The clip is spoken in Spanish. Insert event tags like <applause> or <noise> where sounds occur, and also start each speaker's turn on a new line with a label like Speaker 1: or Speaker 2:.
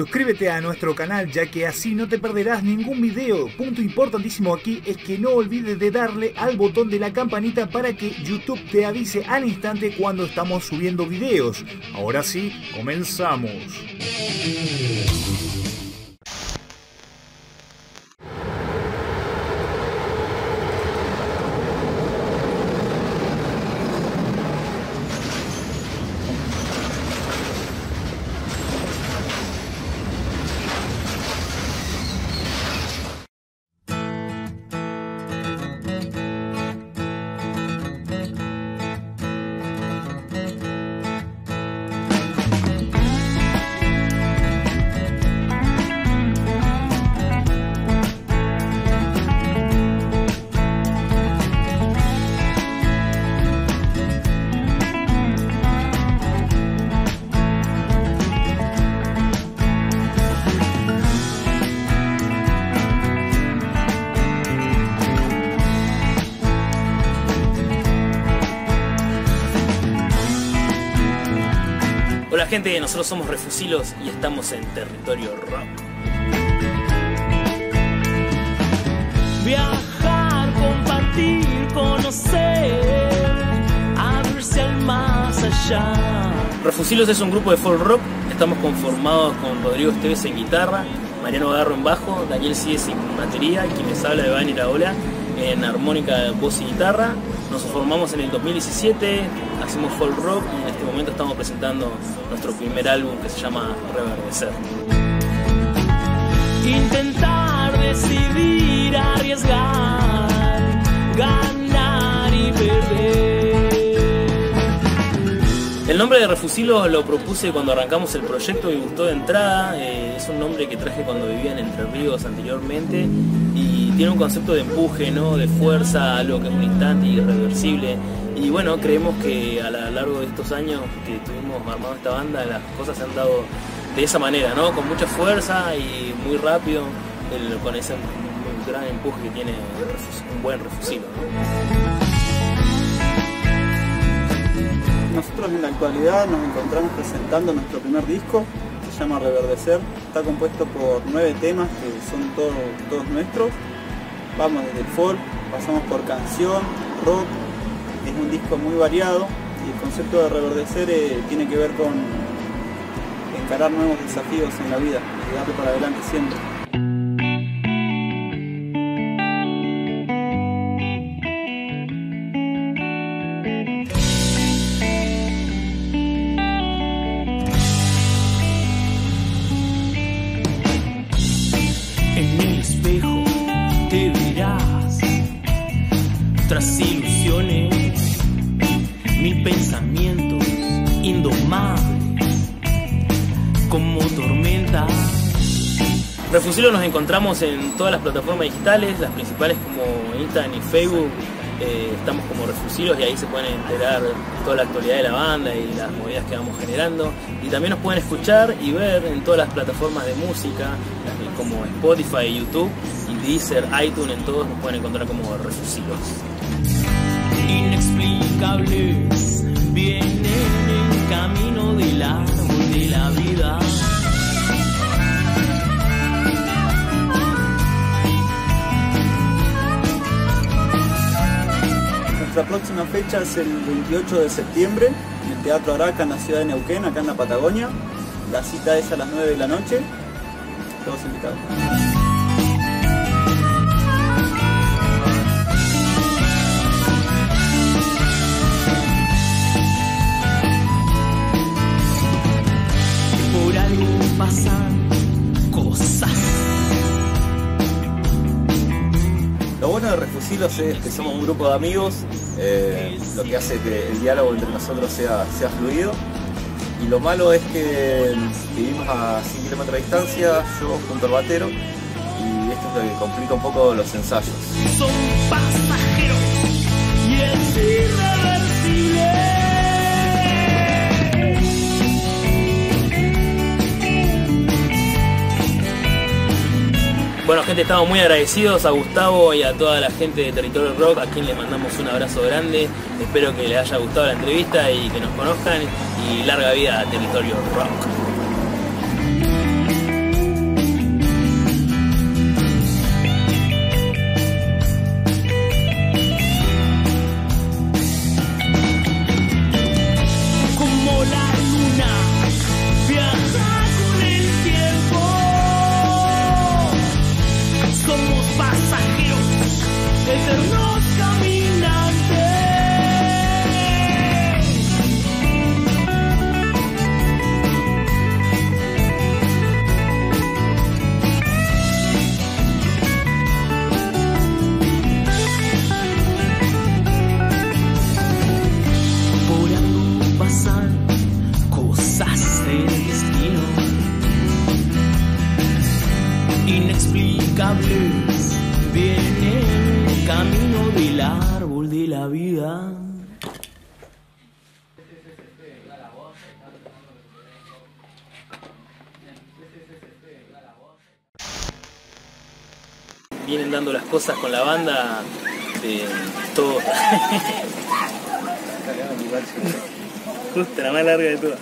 Speaker 1: Suscríbete a nuestro canal ya que así no te perderás ningún video. Punto importantísimo aquí es que no olvides de darle al botón de la campanita para que YouTube te avise al instante cuando estamos subiendo videos. Ahora sí, comenzamos.
Speaker 2: Hola gente, nosotros somos Refusilos y estamos en territorio rock.
Speaker 3: Viajar, compartir, conocer, abrirse al más allá.
Speaker 2: Refusilos es un grupo de folk rock, estamos conformados con Rodrigo Esteves en guitarra, Mariano Garro en bajo, Daniel Sies en batería, quien les habla de Bani Iraola en armónica, voz y guitarra. Nos formamos en el 2017, hacemos folk rock y en este momento estamos presentando nuestro primer álbum que se llama Reverdecer.
Speaker 3: Intentar decidir, arriesgar, ganar y perder.
Speaker 2: El nombre de Refusilos lo propuse cuando arrancamos el proyecto y gustó de entrada. eh, es un nombre que traje cuando vivía en Entre Ríos anteriormente y tiene un concepto de empuje, ¿no? de fuerza, algo que es un instante irreversible. Y bueno, creemos que a lo largo de estos años que estuvimos armando esta banda, las cosas se han dado de esa manera, ¿no? con mucha fuerza y muy rápido, con ese gran empuje que tiene un buen Refusilo. ¿no?
Speaker 4: Nosotros en la actualidad nos encontramos presentando nuestro primer disco, se llama Reverdecer. Está compuesto por nueve temas que son todos nuestros. Vamos desde el folk, pasamos por canción, rock. Es un disco muy variado y el concepto de Reverdecer eh, tiene que ver con encarar nuevos desafíos en la vida y darle para adelante siempre.
Speaker 3: Tras ilusiones, mil pensamientos indomables como tormentas.
Speaker 2: Refusilo nos encontramos en todas las plataformas digitales, las principales como Instagram y Facebook. eh, estamos como Refusilos y ahí se pueden enterar toda la actualidad de la banda y las movidas que vamos generando. Y también nos pueden escuchar y ver en todas las plataformas de música eh, como Spotify, YouTube y Deezer, iTunes, en todos nos pueden encontrar como Refusilos.
Speaker 3: Inexplicables vienen en camino del árbol de la vida.
Speaker 4: Nuestra próxima fecha es el 28 de septiembre en el Teatro Araca en la ciudad de Neuquén, acá en la Patagonia. La cita es a las 9 de la noche. Todos invitados.
Speaker 5: Bueno de Refusilos es que somos un grupo de amigos, eh, lo que hace que el diálogo entre nosotros sea, sea fluido. Y lo malo es que vivimos a 100 kilómetros de distancia, yo junto al batero, y esto es lo que complica un poco los ensayos.
Speaker 2: Bueno, gente, estamos muy agradecidos a Gustavo y a toda la gente de Territorio Rock, a quien le mandamos un abrazo grande. Espero que les haya gustado la entrevista y que nos conozcan. Y larga vida a Territorio Rock.
Speaker 3: Camino del árbol de la vida.
Speaker 2: Vienen dando las cosas con la banda de todo. <laughs> Justo la más larga de todas.